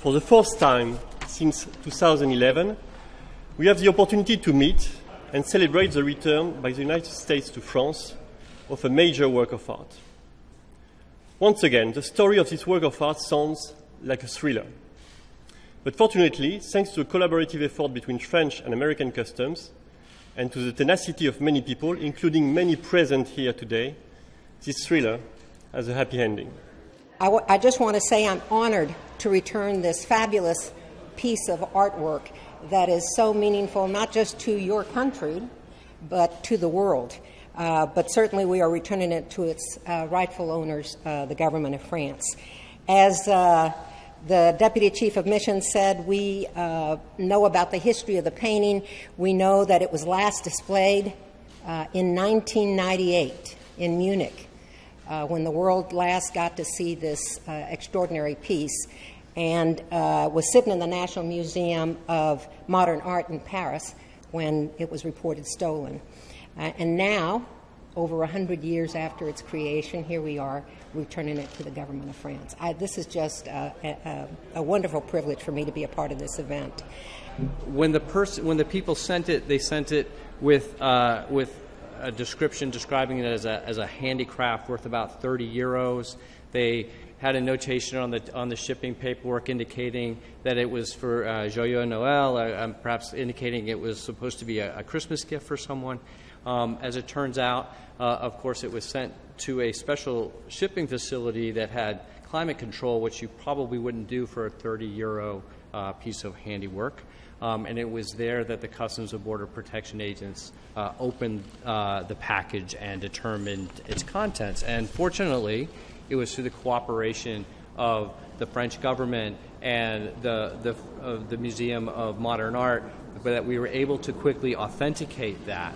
For the first time since 2011, we have the opportunity to meet and celebrate the return by the United States to France of a major work of art. Once again, the story of this work of art sounds like a thriller. But fortunately, thanks to a collaborative effort between French and American customs, and to the tenacity of many people, including many present here today, this thriller has a happy ending. I, just want to say I'm honored to return this fabulous piece of artwork that is so meaningful not just to your country, but to the world. Uh, but certainly we are returning it to its uh, rightful owners, uh, the government of France. As uh, the deputy chief of mission said, we uh, know about the history of the painting. We know that it was last displayed uh, in 1998 in Munich. When the world last got to see this extraordinary piece, and was sitting in the National Museum of Modern Art in Paris when it was reported stolen. Uh, and now, over 100 years after its creation, here we are returning it to the government of France. I, this is just a, a, a, wonderful privilege for me to be a part of this event. When the person, when the people sent it, they sent it with uh, with a description describing it as a as a handicraft worth about 30 euros. They had a notation on the on the shipping paperwork indicating that it was for uh, Joyeux Noël, uh, um, perhaps indicating it was supposed to be a, a Christmas gift for someone. Um, as it turns out, uh, of course, it was sent to a special shipping facility that had climate control, which you probably wouldn't do for a 30 euro uh, piece of handiwork. Um, and it was there that the Customs and Border Protection agents uh, opened uh, the package and determined its contents. And fortunately, it was through the cooperation of the French government and the, the, uh, the Museum of Modern Art that we were able to quickly authenticate that.